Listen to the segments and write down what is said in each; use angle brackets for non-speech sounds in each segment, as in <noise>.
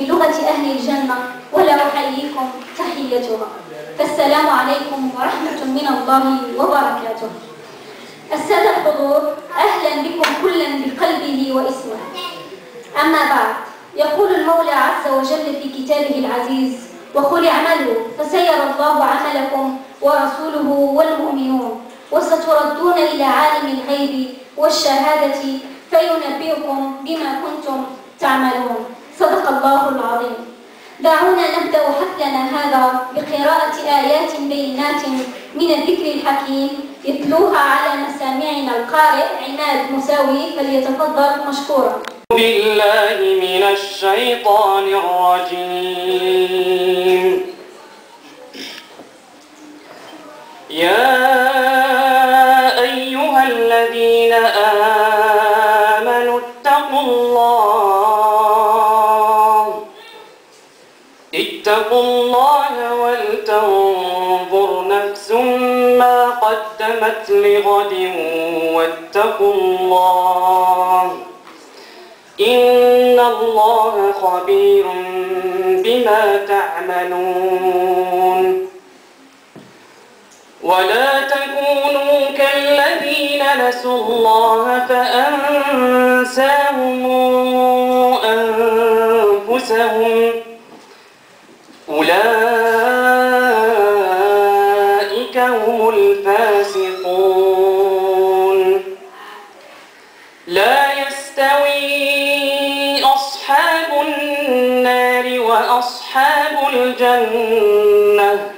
بلغة أهل الجنة ولا أحييكم تحيتها. فالسلام عليكم ورحمة من الله وبركاته. السادة الحضور أهلا بكم كلا بقلبه وإسمه. أما بعد يقول المولى عز وجل في كتابه العزيز وقل اعملوا فسيرى الله عملكم ورسوله والمؤمنون. وستردون إلى عالم الغيب والشهادة فينبئكم بما كنتم تعملون. صدق الله العظيم. دعونا نبدأ حفلنا هذا بقراءة آيات بينات من الذكر الحكيم يتلوها على مسامعنا القارئ عماد مساوي فليتفضل مشكورا. بالله من الشيطان الرجيم. يا أيها الذين آمنوا قدمت لغد واتقوا الله. إن الله خبير بما تعملون. ولا تكونوا كالذين نسوا الله فأنساهم الجنة.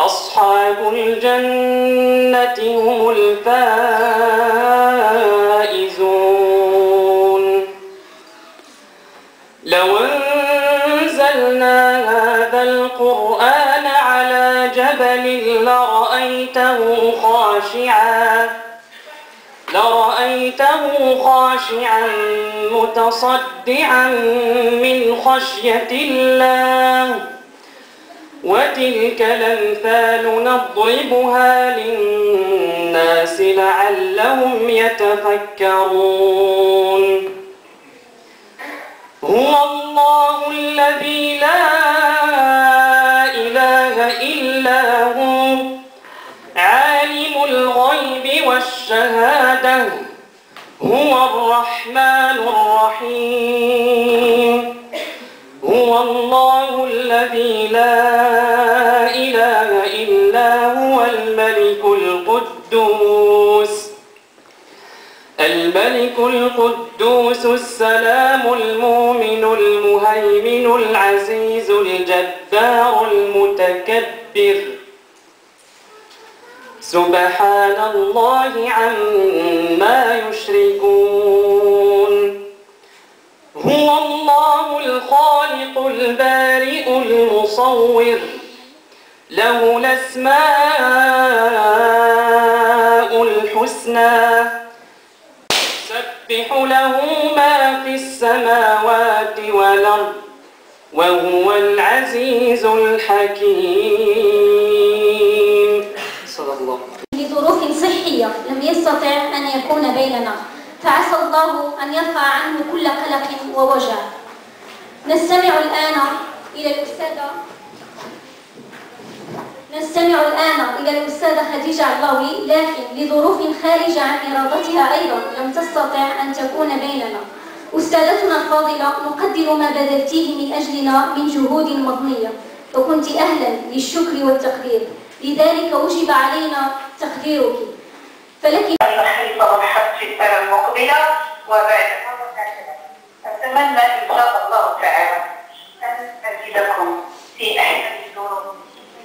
أصحاب الجنة هم الفائزون. لو أنزلنا هذا القرآن على جبل لرأيته خاشعاً لرأيته خاشعا متصدعا من خشية الله. وتلك الأمثال نضربها للناس لعلهم يتفكرون. هو الله الذي لا إله إلا هو عالم الغيب والشهادة. هو الرحمن الرحيم. هو الله الذي لا إله إلا هو الملك القدوس. الملك القدوس السلام المؤمن المهيمن العزيز الجبار المتكبر. سبحان الله عما يشركون. هو الله الخالق البارئ المصور. له الأسماء الحسنى. سبح له ما في السماوات والأرض وهو العزيز الحكيم. لظروف صحية لم يستطع أن يكون بيننا فعسى الله أن يرفع عنه كل قلق ووجع. نستمع الآن إلى الأستاذة نستمع الآن إلى الأستاذة خديجة علاوي لكن لظروف خارجة عن إرادتها أيضا لم تستطع أن تكون بيننا. أستاذتنا الفاضلة نقدر ما بذلتيه من أجلنا من جهود مضنية وكنت أهلا للشكر والتقدير. لذلك وجب علينا تقديرك. فلك الخليفة والحق في السنة المقبلة وبعد أتمنى إن شاء الله تعالى أن أجدكم في أحسن الظروف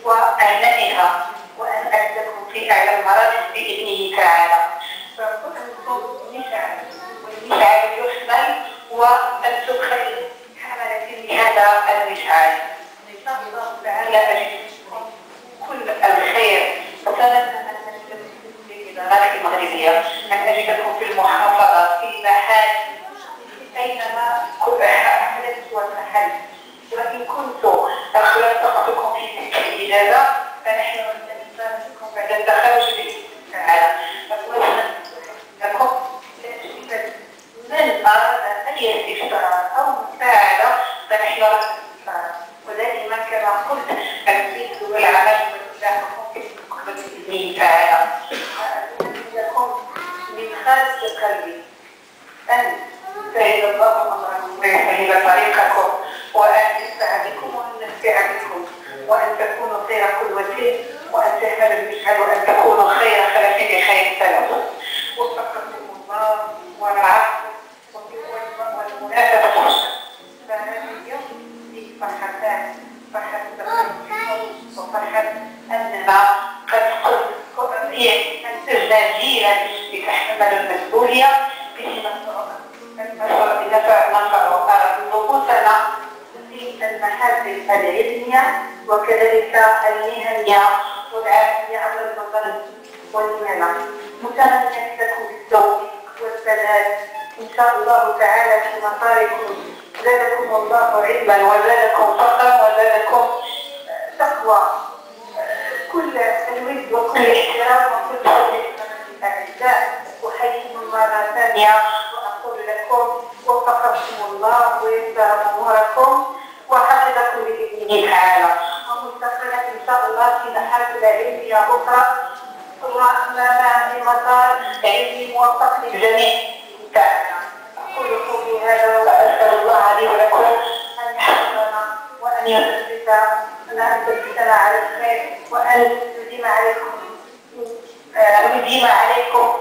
وأهلها وأن أجدكم في أعلى المراتب بإذنه تعالى. فأنتم مشعل والمشعل يحمل وأن تدخل حملة لهذا المشعل إن شاء الله تعالى أجدكم مره ثانية واقول لكم وفقكم الله ويسر اموركم وحفظكم باذنه تعالى ومستقبلا إن شاء الله في محافل علميه أخرى. وامام مسار علمي موفق للجميع. تعالى أقول قولي هذا واسال الله لي ولكم. أن يحفظنا وأن يثبت أن تثبتنا على الخير وأن يديم عليكم. يديم عليكم.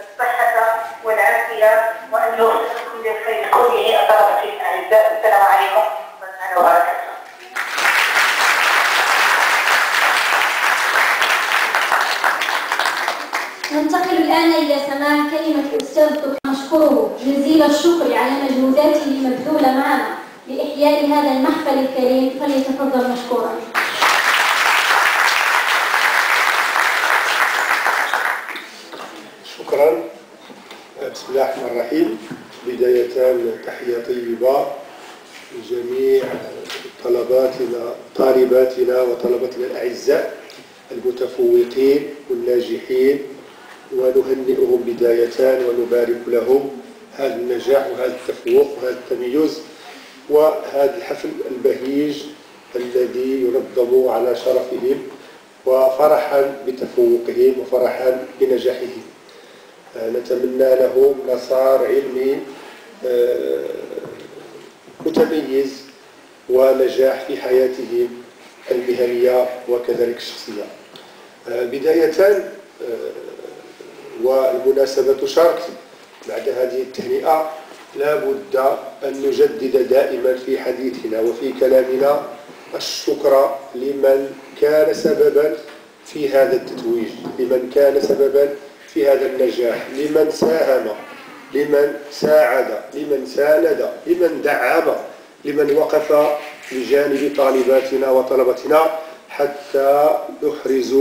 الصحة والعافية وأن يوفقكم للخير كله أطلبة الأعزاء. السلام عليكم ورحمة الله وبركاته. ننتقل الآن إلى سماع كلمة الأستاذ نشكره جزيل الشكر على مجهوداته المبذولة معنا لإحياء هذا المحفل الكريم. فليتفضل مشكورا شكرا بسم الله الرحمن الرحيم. بداية تحية طيبة لجميع طلباتنا طالباتنا وطلبتنا الأعزاء المتفوقين والناجحين ونهنئهم بداية ونبارك لهم هذا النجاح وهذا التفوق وهذا التميز وهذا الحفل البهيج الذي ينظم على شرفهم وفرحا بتفوقهم وفرحا بنجاحهم. نتمنى لهم مسار علمي متميز ونجاح في حياتهم المهنية وكذلك الشخصية. بداية والمناسبة شرط بعد هذه التهنئة لا بد أن نجدد دائما في حديثنا وفي كلامنا الشكر لمن كان سببا في هذا التتويج لمن كان سببا في هذا النجاح. لمن ساهم لمن ساعد لمن ساند لمن دعم لمن وقف بجانب طالباتنا وطلبتنا حتى نحرز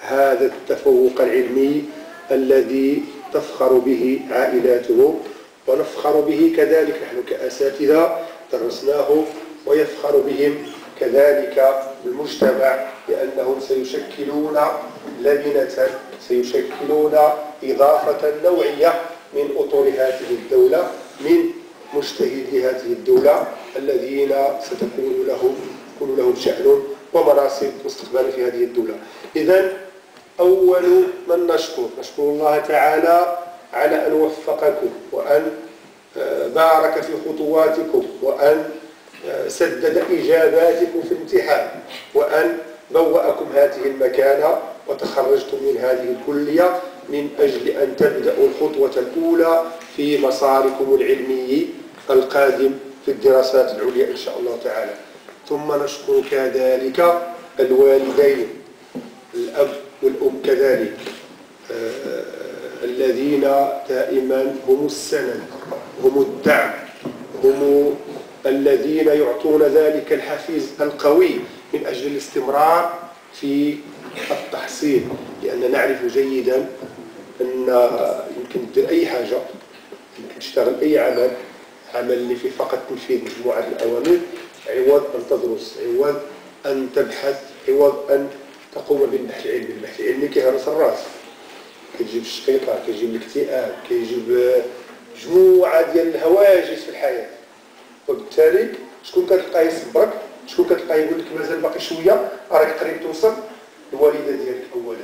هذا التفوق العلمي الذي تفخر به عائلاتهم ونفخر به كذلك نحن كأساتذة درسناه ويفخر بهم كذلك المجتمع لأنهم سيشكلون لبنة سيشكلون إضافة نوعية من أطر هذه الدولة من مجتهدي هذه الدولة الذين ستكون لهم يكون لهم شأن ومناصب مستقبلا في هذه الدولة. إذا أول من نشكر نشكر الله تعالى على أن وفقكم وأن آه، بارك في خطواتكم وأن آه، سدد إجاباتكم في الامتحان وأن بوأكم هذه المكانة وتخرجتم من هذه الكلية من أجل أن تبدأوا الخطوة الأولى في مساركم العلمي القادم في الدراسات العليا إن شاء الله تعالى. ثم نشكر كذلك الوالدين الأب والأم كذلك آه، الذين دائما هم السند هم الدعم هم الذين يعطون ذلك الحفيز القوي من أجل الاستمرار في التحصيل لأن نعرف جيدا أن يمكن تدير أي حاجة يمكن تشتغل أي عمل عمل اللي فيه فقط تنفيذ مجموعة الأوامر عوض أن تدرس عوض أن تبحث عوض أن تقوم بالبحث العلمي. البحث العلمي كيهرس الرأس كيجيب الشقيقة كيجيب الاكتئاب كيجيب مجموعة ديال الهواجس في الحياة. وبالتالي شكون كتلقاه يصبرك؟ شكون كتلقاه يقول لك مازال باقي شوية؟ راك قريب توصل؟ الوالدة ديالك أولا.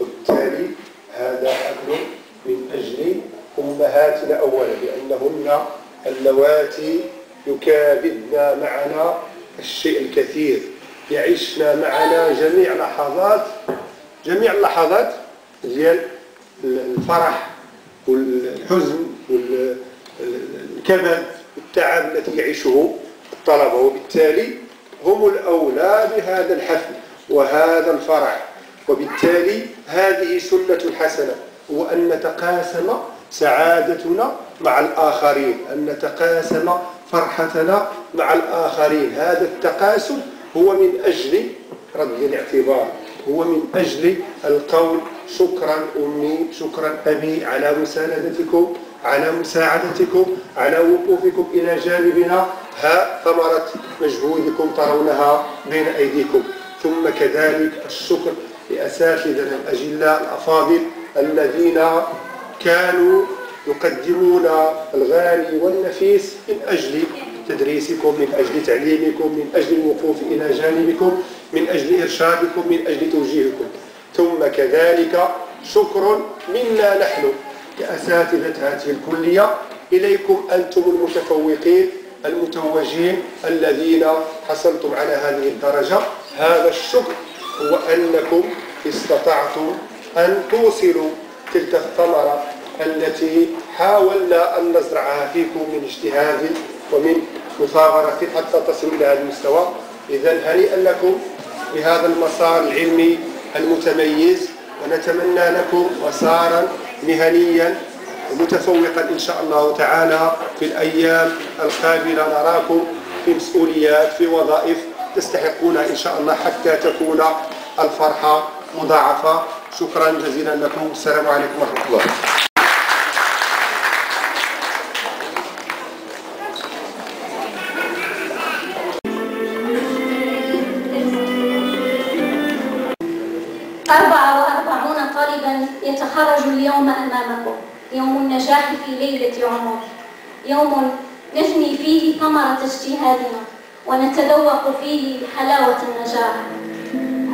وبالتالي هذا حفل من أجل أمهاتنا أولا لأنهن اللواتي يكابدن معنا الشيء الكثير. يعيشن معنا جميع لحظات جميع اللحظات ديال الفرح والحزن والكبد والتعب التي يعيشه الطلبة وبالتالي هم الأولى بهذا الحفل. وهذا الفرح وبالتالي هذه سنة حسنة هو أن نتقاسم سعادتنا مع الآخرين أن نتقاسم فرحتنا مع الآخرين. هذا التقاسم هو من أجل رد الاعتبار. هو من أجل القول شكرا أمي شكرا أبي على مساندتكم على مساعدتكم على وقوفكم إلى جانبنا. ها ثمرة مجهودكم ترونها بين أيديكم. ثم كذلك الشكر لأساتذتنا الأجلاء الأفاضل الذين كانوا يقدمون الغالي والنفيس من أجل تدريسكم من أجل تعليمكم من أجل الوقوف إلى جانبكم من أجل إرشادكم من أجل توجيهكم. ثم كذلك شكر منا نحن كأساتذة هذه الكلية. إليكم أنتم المتفوقين المتوجين الذين حصلتم على هذه الدرجة. هذا الشكر هو أنكم استطعتم أن توصلوا تلك الثمرة التي حاولنا أن نزرعها فيكم من اجتهاد ومن مثابرة حتى تصلوا إلى هذا المستوى. إذا هنيئا لكم بهذا المسار العلمي المتميز ونتمنى لكم مسارا مهنيا متفوقا إن شاء الله تعالى في الأيام القابلة. نراكم في مسؤوليات في وظائف تستحقونها إن شاء الله حتى تكون الفرحة مضاعفة. شكرا جزيلا لكم. السلام عليكم ورحمة الله. أربعة وأربعون طالبا يتخرج اليوم أمامكم. يوم النجاح في ليلة عمر. يوم نجني فيه ثمرة اجتهادنا. ونتذوق فيه حلاوة النجاح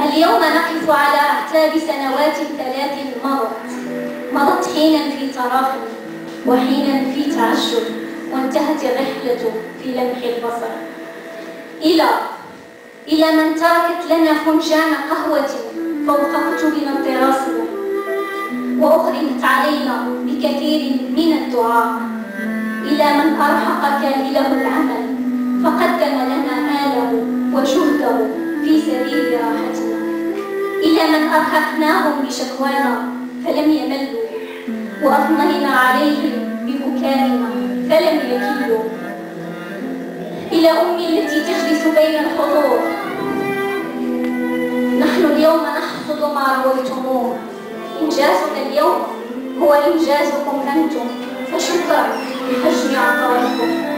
اليوم نقف على أعتاب سنوات ثلاث مضت مضت حينا في تراخ وحينا في تعشر وانتهت الرحلة في لمح البصر. إلى إلى من تركت لنا فنجان قهوة فوق كتبنا الدراسية وأخرجت علينا بكثير من الدعاء. إلى من أرهق كاهله العمل فقدم لنا ماله وجهده في سبيل راحتنا. إلى من أرهقناهم بشكوانا فلم يملوا وأثنينا عليهم ببكائنا فلم يكلوا إلى أمي التي تجلس بين الحضور. نحن اليوم نحصد ما رويتموه. إنجازنا اليوم هو إنجازكم أنتم فشكرا لحجم عطائكم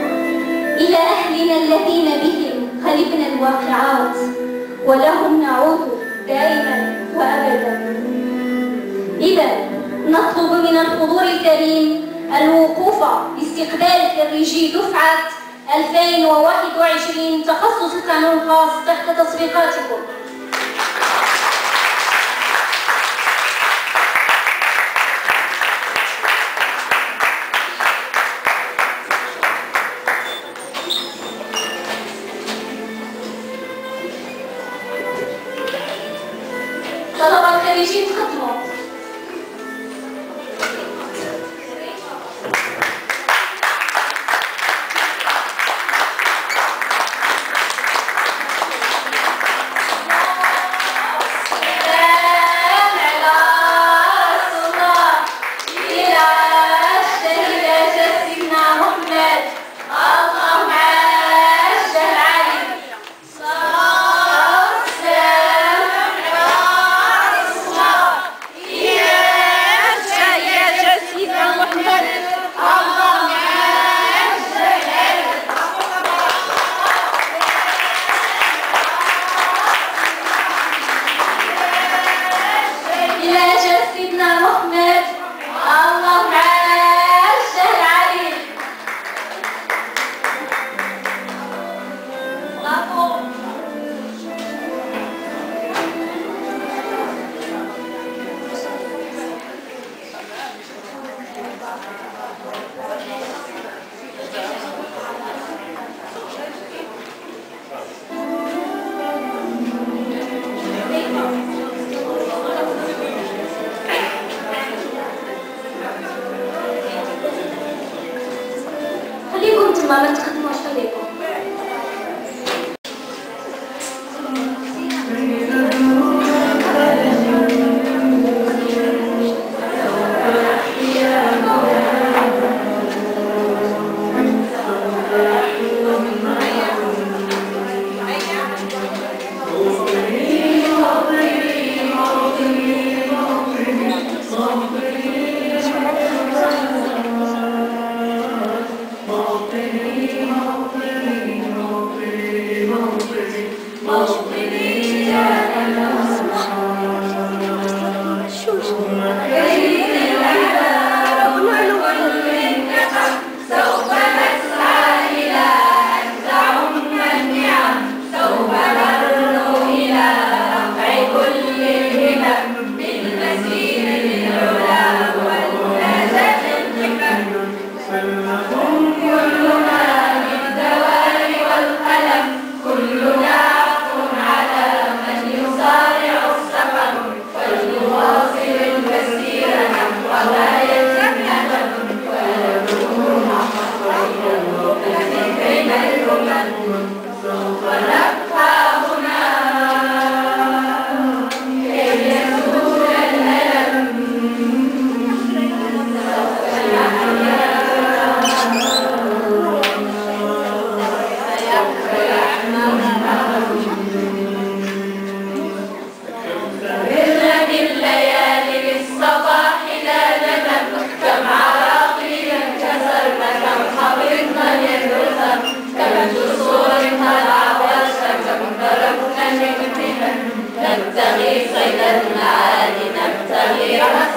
إلى أهلنا الذين بهم غلبنا الواقعات ولهم نعود دائما وأبدا. إذا نطلب من الحضور الكريم الوقوف باستقبال خريجي دفعة 2021 تخصص قانون خاص تحت تصفيقاتكم.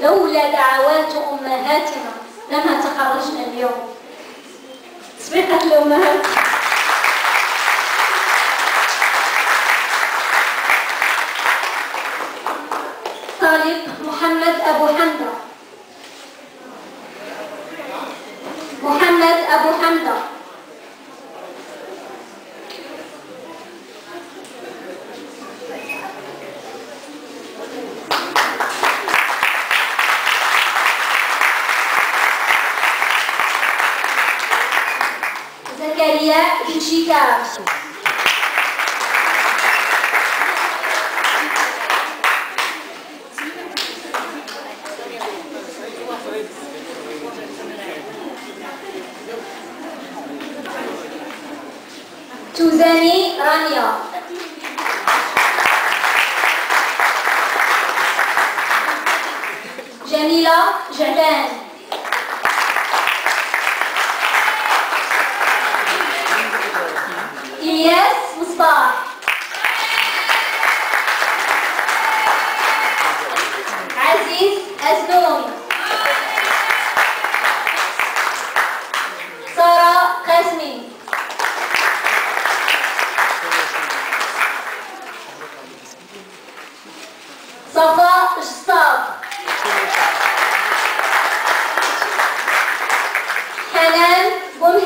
لولا دعوات أمهاتنا لما تخرجنا اليوم. صفيحة الأمهات طالب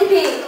anything.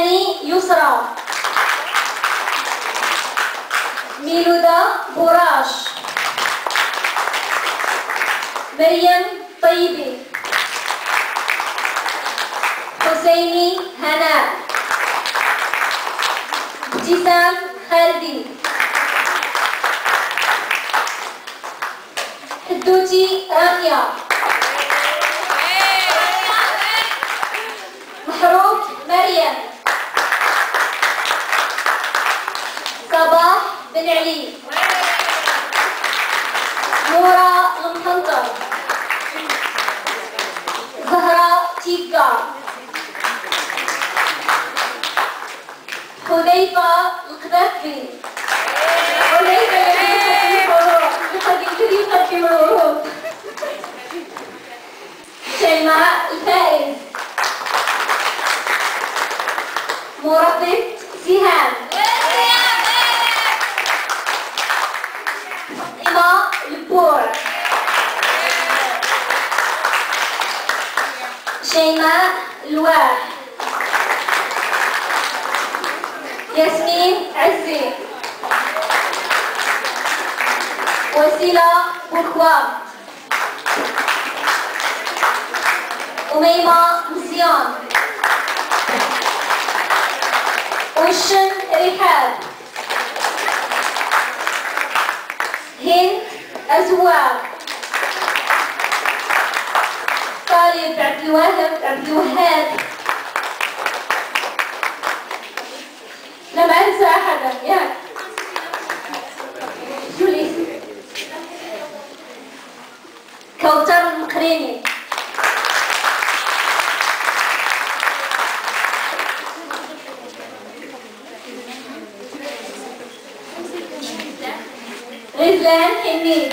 الهاني يسرى ميلودا براش مريم طيبي حسيني هناء ابتسام خالدي حدوتي رانيا محروق مريم شيماء الواح ياسمين عزي. وسيلة بوخوام أميمة مزيان. وشن رحاب هند أزواج طالب عبد الوهاب عبد الوهاب. لم أنسى أحدا. ياك جولي. كوثر المقريني غزلان حميد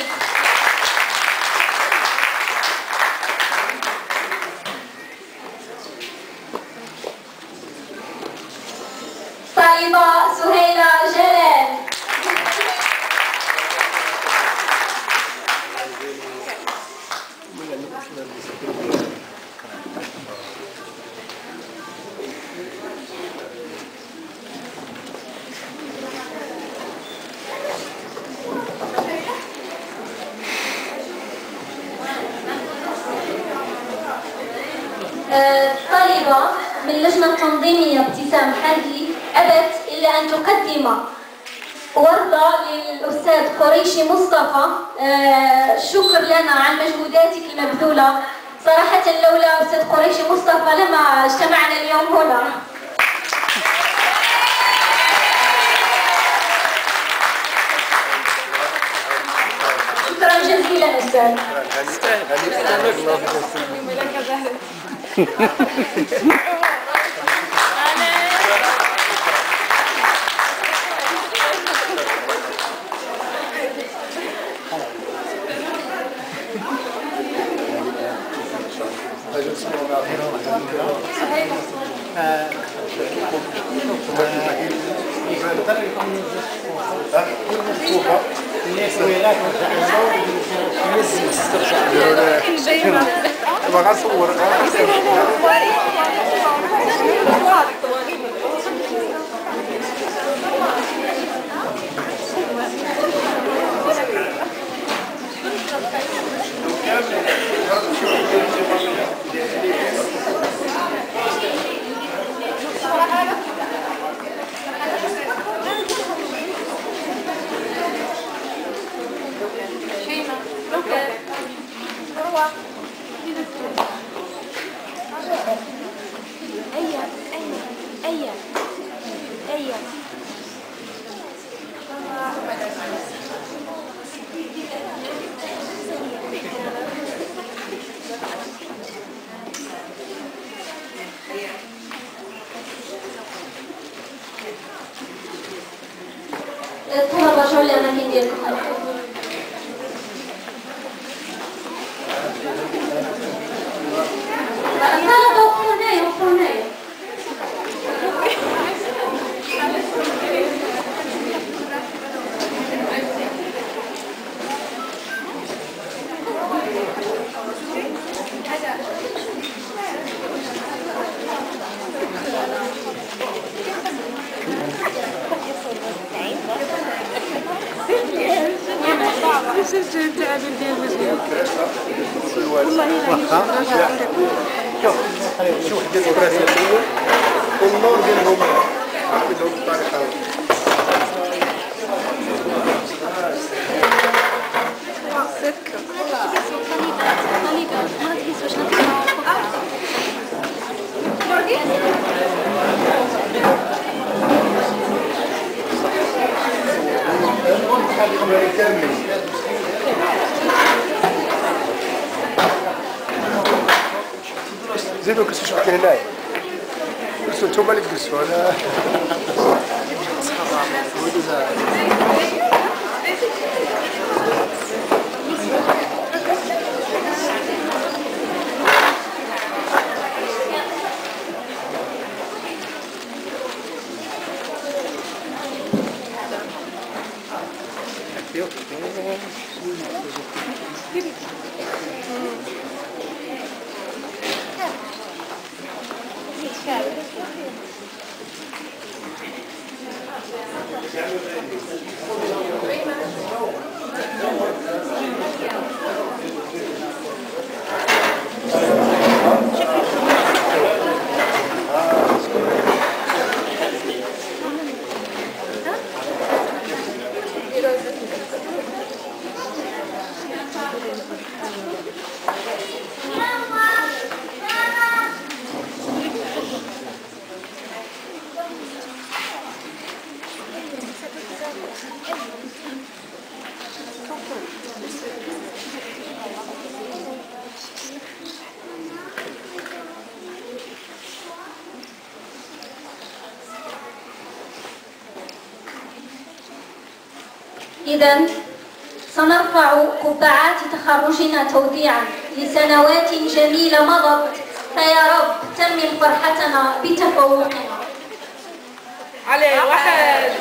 جميلا أستاذ هنيئا الله Open it. إذا سنرفع قبعات تخرجنا توديعا لسنوات جميلة مضت. فيا رب تمم فرحتنا بتفوقنا. عليه واحد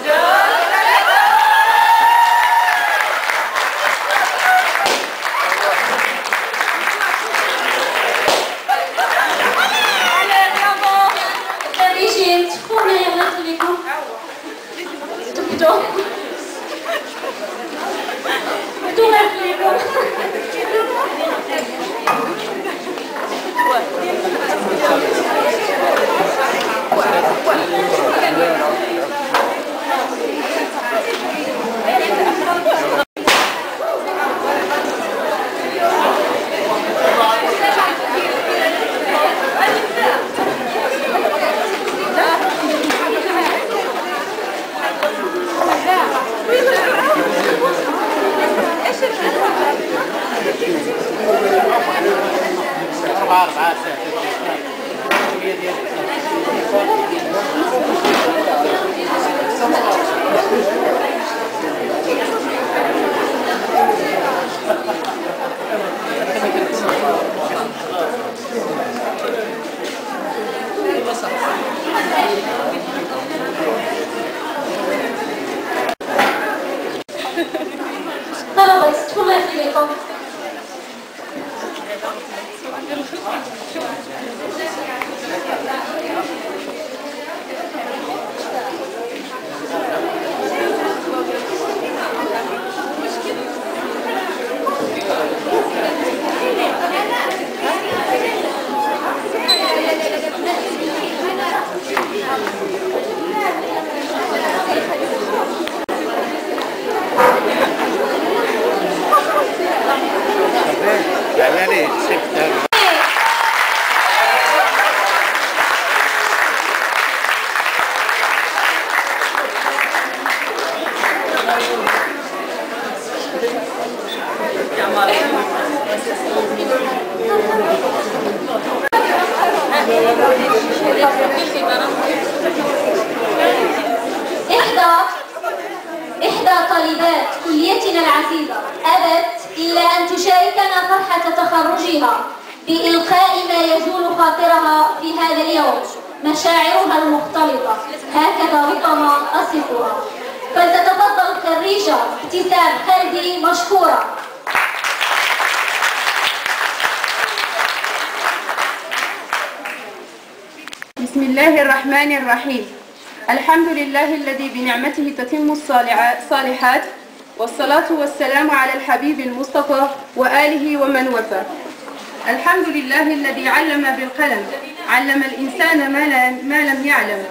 إحدى إحدى طالبات كليتنا العزيزة. أبت إلا أن تشاركنا فرحة تخرجها بإلقاء ما يجول خاطرها في هذا اليوم مشاعرها المختلطة. هكذا ربما أصفها. فلتتفضل الخريجة ابتسام خالدي مشكورة. بسم الله الرحمن الرحيم. الحمد لله الذي بنعمته تتم الصالحات والصلاة والسلام على الحبيب المصطفى وآله ومن وفى. الحمد لله الذي علم بالقلم علم الإنسان ما, لم يعلم.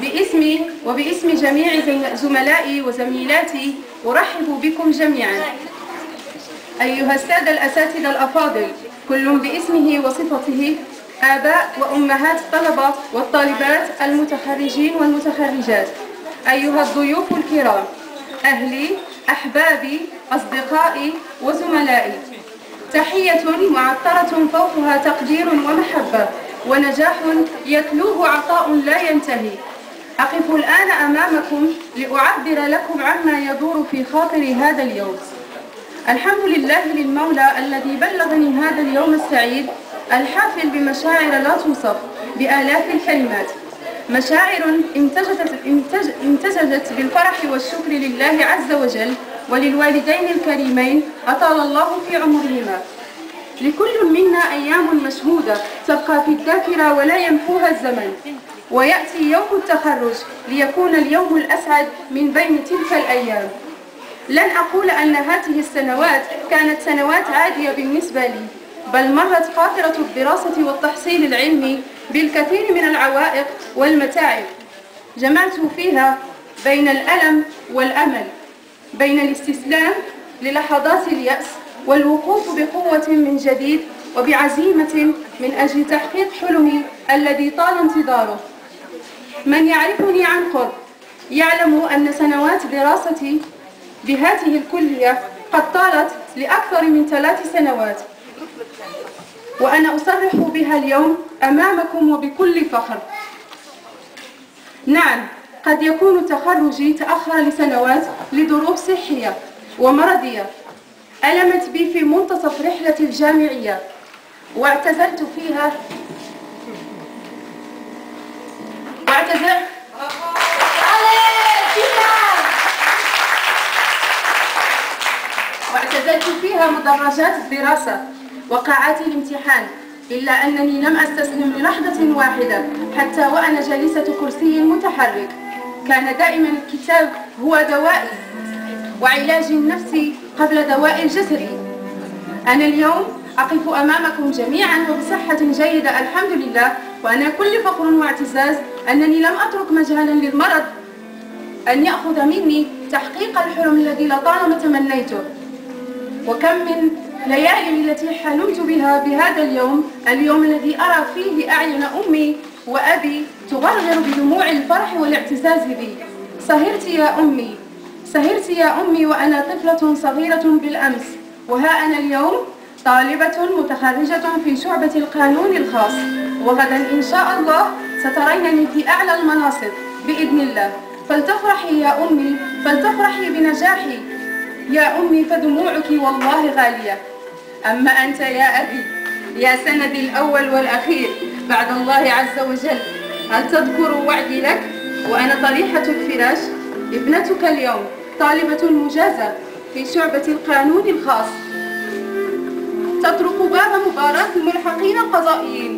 باسمي وباسم جميع زم- زملائي وزميلاتي أرحب بكم جميعا. أيها السادة الأساتذة الأفاضل كل باسمه وصفته آباء وأمهات الطلبة والطالبات المتخرجين والمتخرجات. أيها الضيوف الكرام أهلي أحبابي أصدقائي وزملائي. تحية معطرة فوقها تقدير ومحبة ونجاح يتلوه عطاء لا ينتهي. أقف الآن أمامكم لأعبر لكم عما يدور في خاطري هذا اليوم. الحمد لله للمولى الذي بلغني هذا اليوم السعيد الحافل بمشاعر لا توصف بآلاف الكلمات. مشاعر امتزجت, امتزجت بالفرح والشكر لله عز وجل وللوالدين الكريمين أطال الله في عمرهما. لكل منا أيام مشهودة تبقى في الذاكرة ولا يمحوها الزمن. ويأتي يوم التخرج ليكون اليوم الأسعد من بين تلك الأيام. لن أقول أن هذه السنوات كانت سنوات عادية بالنسبة لي. بل مرت فترة الدراسة والتحصيل العلمي بالكثير من العوائق والمتاعب. جمعت فيها بين الألم والأمل بين الاستسلام للحظات اليأس والوقوف بقوة من جديد وبعزيمة من أجل تحقيق حلمي الذي طال انتظاره. من يعرفني عن قرب يعلم أن سنوات دراستي بهذه الكلية قد طالت لأكثر من ثلاث سنوات. وأنا أصرح بها اليوم أمامكم وبكل فخر. نعم قد يكون تخرجي تأخر لسنوات لظروف صحية ومرضية. ألمت بي في منتصف رحلتي الجامعية واعتزلت فيها. واعتزلت واعتزلت فيها مدرجات الدراسة. وقاعات الامتحان إلا أنني لم أستسلم للحظة واحدة حتى وأنا جالسة كرسي متحرك. كان دائما الكتاب هو دوائي وعلاج النفس قبل دواء الجسد أنا اليوم أقف أمامكم جميعا وبصحة جيدة الحمد لله. وأنا كل فخر واعتزاز أنني لم أترك مجالا للمرض. أن يأخذ مني تحقيق الحلم الذي لطالما تمنيته. وكم من ليالي التي حلمت بها بهذا اليوم اليوم الذي أرى فيه أعين أمي وأبي تغرغر بدموع الفرح والاعتزاز بي. سهرت يا أمي سهرت يا أمي وأنا طفلة صغيرة بالأمس. وها أنا اليوم طالبة متخرجة في شعبة القانون الخاص. وغدا إن شاء الله سترينني في أعلى المناصب بإذن الله. فلتفرحي يا أمي فلتفرحي بنجاحي. يا أمي فدموعك والله غالية. أما أنت يا أبي يا سندي الأول والأخير بعد الله عز وجل هل تذكر وعدي لك؟ وأنا طريحة الفراش ابنتك اليوم طالبة مجازة في شعبة القانون الخاص. تطرق باب مباراة الملحقين القضائيين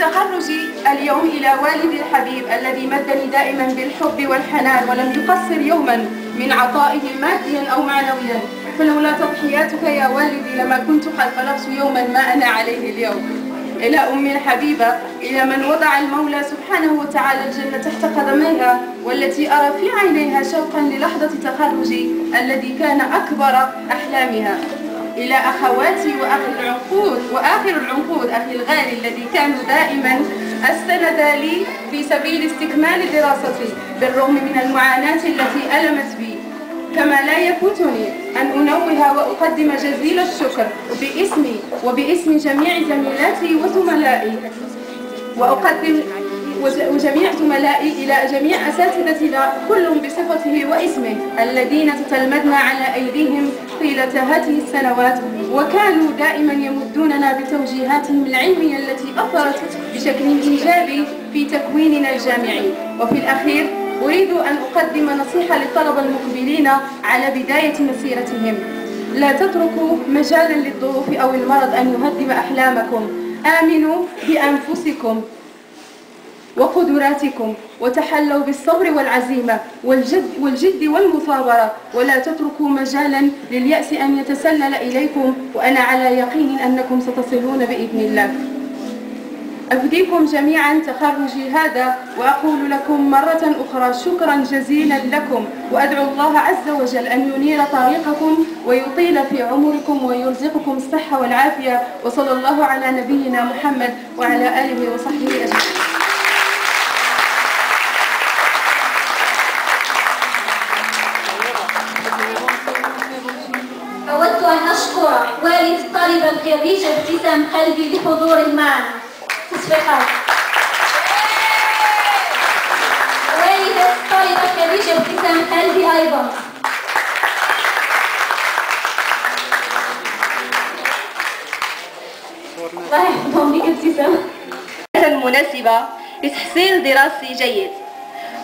تخرجي اليوم إلى والدي الحبيب الذي مدني دائما بالحب والحنان ولم يقصر يوما من عطائه ماديا أو معنويا. فلولا تضحياتك يا والدي لما كنت قد بلغت يوما ما أنا عليه اليوم. إلى أمي الحبيبة إلى من وضع المولى سبحانه وتعالى الجنة تحت قدميها والتي أرى في عينيها شوقا للحظة تخرجي الذي كان أكبر أحلامها. إلى أخواتي وأخي العنقود وآخر العنقود أخي الغالي الذي كانوا دائما السند لي في سبيل استكمال دراستي بالرغم من المعاناة التي ألمت بي. كما لا يفوتني أن أنوه وأقدم جزيل الشكر باسمي وباسم جميع زميلاتي وزملائي. وأقدم وجميع زملائي إلى جميع أساتذتنا كل بصفته واسمه الذين تتلمذن على أيديهم طيلة هذه السنوات وكانوا دائما يمدوننا بتوجيهاتهم العلمية التي أثرت بشكل إيجابي في تكويننا الجامعي. وفي الأخير أريد أن أقدم نصيحة للطلبة المقبلين على بداية مسيرتهم. لا تتركوا مجالا للظروف أو المرض أن يهدم أحلامكم. آمنوا بأنفسكم. وقدراتكم وتحلوا بالصبر والعزيمة والجد, والجد والمثابرة. ولا تتركوا مجالا لليأس أن يتسلل إليكم وأنا على يقين أنكم ستصلون بإذن الله. أفديكم جميعا تخرجي هذا وأقول لكم مرة أخرى شكرا جزيلا لكم وأدعو الله عز وجل أن ينير طريقكم ويطيل في عمركم ويرزقكم الصحة والعافية وصلى الله على نبينا محمد وعلى آله وصحبه أجمعين. ابتسام قلبي لحضوره معنا تصفيقات والدة الطالبة الخريجة ابتسام قلبي أيضا. الله يحفظهم ابتسام المناسبة لتحصيل دراسي جيد.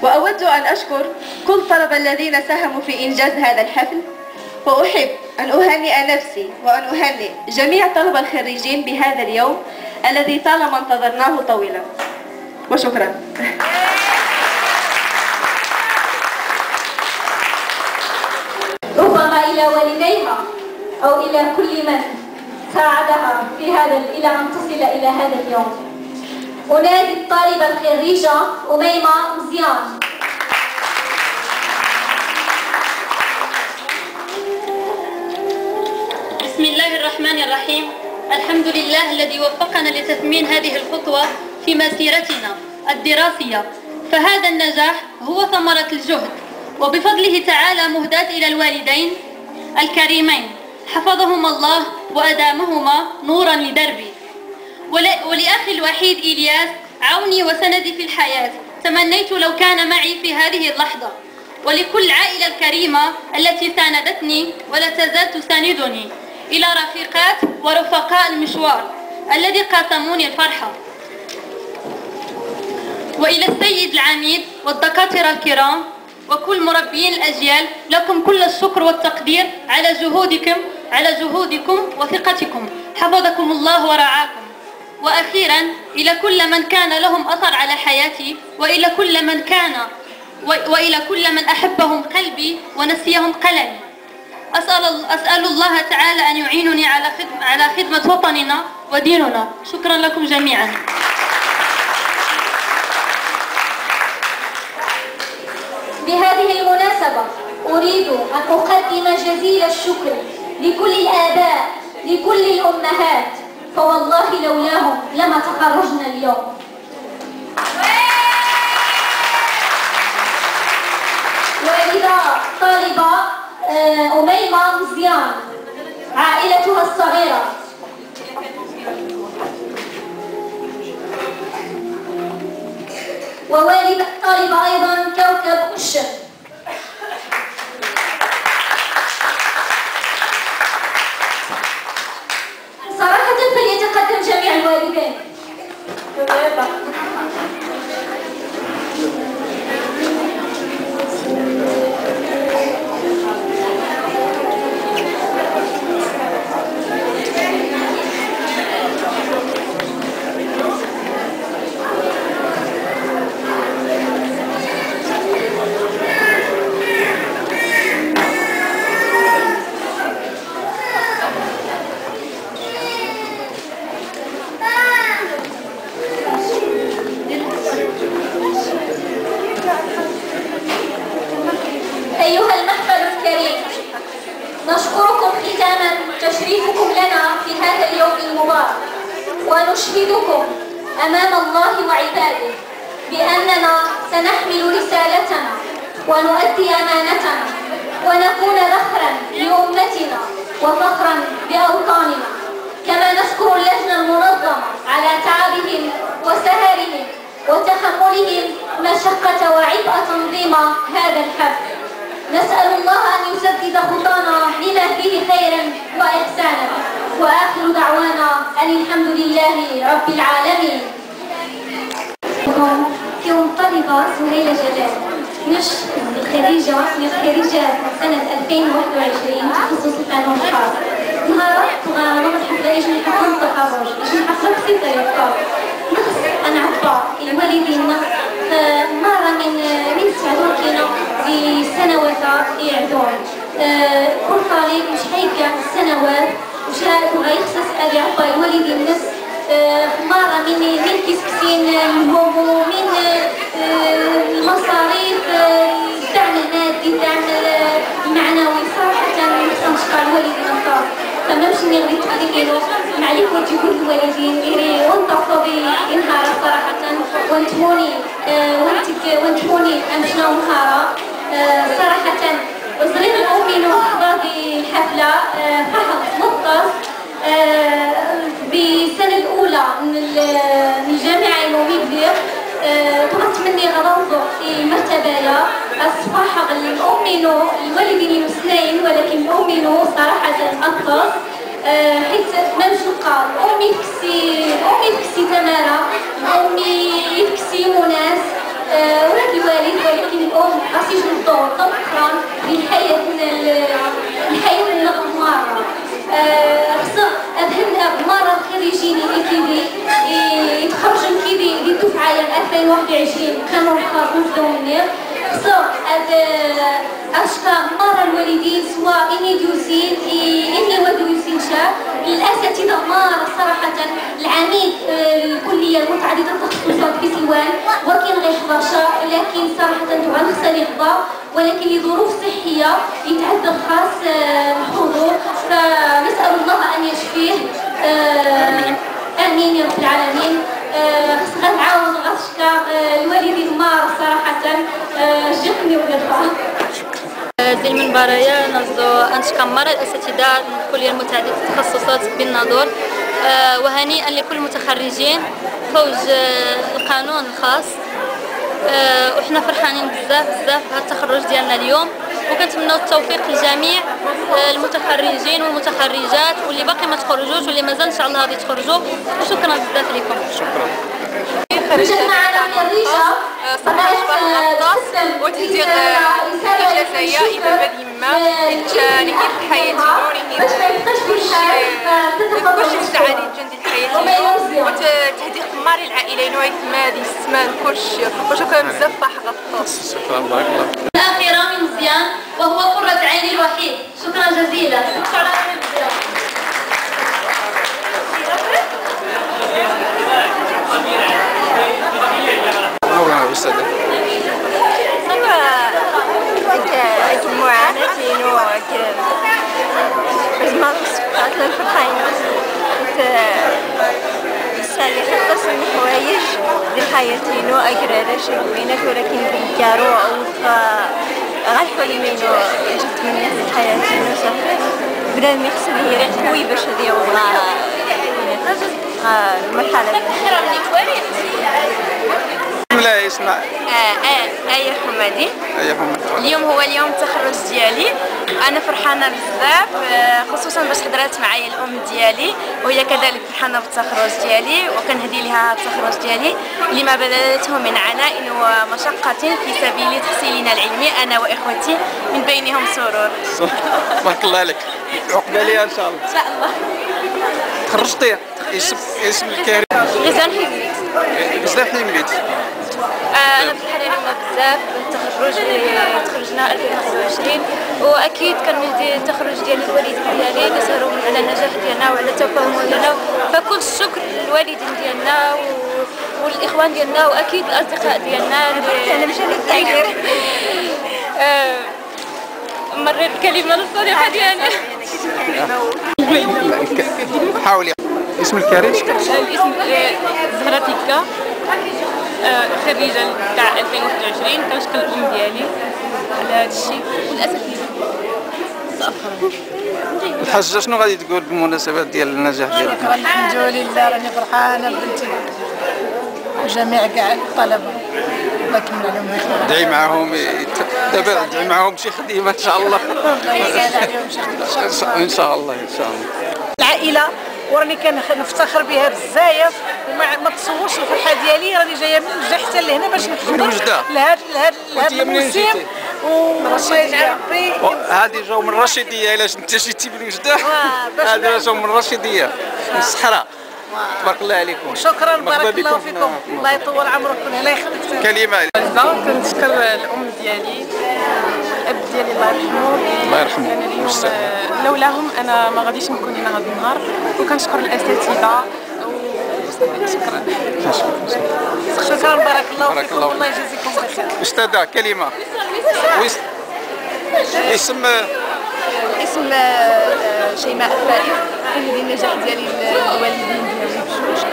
وأود أن أشكر كل الطلبة الذين ساهموا في إنجاز هذا الحفل. وأحب أن أهنئ نفسي وأن أهنئ جميع الطلبة الخريجين بهذا اليوم الذي طالما انتظرناه طويلا. وشكرا. ربما إلى والديها أو إلى كل من ساعدها في هذا إلى أن تصل إلى هذا اليوم. أنادي الطالبة الخريجة أميمة مزيان بسم الله الرحمن الرحيم الحمد لله الذي وفقنا لتثمين هذه الخطوة في مسيرتنا الدراسية فهذا النجاح هو ثمرة الجهد وبفضله تعالى مهداة إلى الوالدين الكريمين حفظهما الله وأدامهما نورا لدربي ول- ولأخي الوحيد إلياس عوني وسندي في الحياة تمنيت لو كان معي في هذه اللحظة ولكل العائلة الكريمة التي ساندتني ولا تزال تساندني إلى رفيقات ورفقاء المشوار الذي قاسموني الفرحة. وإلى السيد العميد والدكاترة الكرام وكل مربيين الأجيال لكم كل الشكر والتقدير على جهودكم على جهودكم وثقتكم. حفظكم الله ورعاكم. وأخيرا إلى كل من كان لهم أثر على حياتي وإلى كل من كان وإلى كل من أحبهم قلبي ونسيهم قلمي. أسأل, أسأل الله تعالى أن يعينني على خدمة, على خدمة وطننا وديننا. شكرا لكم جميعا. بهذه المناسبة أريد أن أقدم جزيل الشكر لكل الآباء لكل الأمهات. فوالله لولاهم لما تخرجنا اليوم. والدة طالبة أميمة مزيان عائلتها الصغيرة. ووالدة طالبة أيضا كوكب الشم صراحة فليتقدم جميع الوالدين. يخصص أبي عبا الوالدين الناس مرة من من كيسكسين الهموم من المصاريف الدعم المادي الدعم المعنوي صراحة نشكر الوالدين الخاص فما مش نغري تقديمينو ما عليك وتقول الوالدين إيري وانت بي نهار صراحة. وانتموني وانتك وانتموني أمشنا نهارا صراحة وصغير الأمين وحضر الحفلة فحط مطلس بالسنة الأولى من الجامعة اليومية طلبت مني غضنظر في مرتبة أصبح الأمينو الوالدين اثنين ولكن الأمينو صراحة حيث ما مش نلقى أمي تكسي أمي تكسي تمارا أمي تكسي مناس ولاد الوالد ولكن الأم غاسيش الدور طبقا للحياة الحياة الغمارة خصو أذهب مرة خريجين كيدي يتخرجوا كيدي دي الدفعة 2021 كانوا الخاص نفذوا خصو أشكى مرة الوالدين سواء إني دوسين إني ودوسين شاب الأساتذة مرة صراحة العميد الكلية المتعددة التخصصات في سيوان وكان غير حضر لكن تعال خصني يحضر ولكن لظروف صحية يتعذر خاص الحضور فنسأل الله أن يشفيه. آمين يا رب العالمين. زي المبارية نرجو أن تكمر الأساتذة الكلية المتعددة التخصصات بالنظر وهنيئا لكل المتخرجين فوز القانون الخاص وحنا فرحانين بزاف بزاف بهذا التخرج ديالنا اليوم وكنتمنوا التوفيق للجميع المتخرجين والمتخرجات واللي باقي ما تخرجوش واللي مازال ان شاء الله غادي تخرجوا وشكرا بزاف لكم شكرا وجد معنا من الريشة صراحة شبه وتهدير الجزائية إذا بدي ما نكيد حياتي نوري كلشي السعادة جندي الحياة وتهدير ماري العائلة نوعي مادي السمان كلشي وشكرا بزاف حق الطاس شكرا بارك الله الأخيرة من مزيان وهو قرة عيني الوحيد. شكرا جزيلا. شكرا نورنا سبقات الفرحين سالي خلص من الحوايج ديال حياتينو أقرا شوينات ولكن بالكارو أو غالحولي منو جبت من ناس حياتينو صافي بلا ما يحسب هي قوي باش هادي وضعها المرحلة لا. يسمع آية حمادي. أي حمد اليوم هو اليوم التخرج ديالي. أنا فرحانة بزاف آه، خصوصا باش حضرات معايا الأم ديالي وهي كذلك فرحانة بالتخرج ديالي وكنهدي لها التخرج ديالي. لما بذلته من عناء ومشقة في سبيل تحصيلنا العلمي أنا وإخوتي من بينهم سرور. <laughs> بارك الله عليك عقبة ليها إن شاء الله. إن شاء الله. تخرجتي؟ اسم اسم الكريم غزال حميد. بزاف حلم آه، أنا فرحانه بزاف بالتخرج اللي تخرجنا 2021 وأكيد كنهدي التخرج ديال الوالدين ديالي اللي سهروا على النجاح ديالنا وعلى التفاهم ديالنا فكل الشكر للوالدين ديالنا و- والإخوان ديالنا وأكيد الأصدقاء ديالنا اللي <laughs> آه، مريت الكلمة الصريحه ديالي. <laughs> حاولي. اسم الكريم الاسم زهرة تيكا. آه، خريجة تاع 2021 كنشكر الأم ديالي على هذا الشيء. والأساتذة الحاجة شنو غادي تقول بالمناسبة ديال النجاح ديالك؟ الحمد لله راني فرحانة بنتي وجميع كاع الطلبه الله يكمل عليهم الخير دعي معاهم دابا دعي معاهم شي خديمة إن شاء الله. الله يسهل عليهم شي خدمة إن شاء الله. إن شاء الله إن شاء الله. العائلة وراني كنفتخر بها بزاف وما ما تصورش الفرحه ديالي راني جاية من وجده حتى لهنا باش نحضر؟ لهذا لهذا لهذا الموسم. جيتي؟ والله يجعل ربي. هذه جاو من الرشيدية علاش انت جيتي من باش هذه جاو من الرشيدية من الصحراء. تبارك الله عليكم. شكرا بارك الله. فيكم. الله يطول عمركم الله يخليك كلمة. كنشكر الأم ديالي. الأب ديالي الله يرحمه. الله يرحمه. كان اليوم. آه، لولاهم أنا ما غاديش نكون هنا هذا النهار وكنشكر الأساتذة. و- شكرا. شكرا بارك الله بارك فيكم. الله يجازيكم بخير أستاذة كلمة. ويس- اسم اسم آه، شيماء الفائز كندير النجاح ديالي للوالدين ديالي بجوج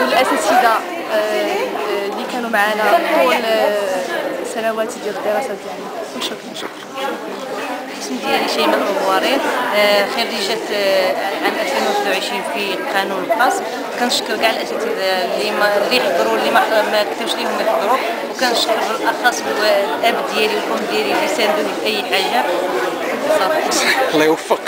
والأساتذة آه، آه، اللي كانوا معنا طول آه، السنوات ديال الدراسة ديالنا وشكرا. الاسم ديالي شيماء الغواري خريجة عام 2021 في قانون الخاص كنشكر كاع الأساتذة اللي ما اللي حضروا اللي ما كتبش ليهم يحضروا. وكنشكر بالأخص الأب ديالي والأم ديالي اللي ساندوني في أي حاجة. صافي الله يوفق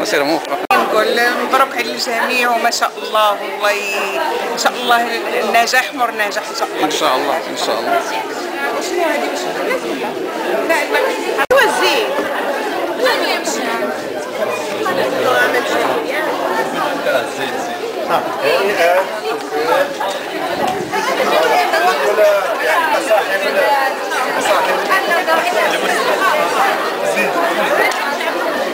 مسيرة موفقة نقول مبروك على الجميع وما شاء الله والله ي- ان شاء الله النجاح مر نجاح إن شاء الله. إن شاء الله إن شاء الله.